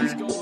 Let's go.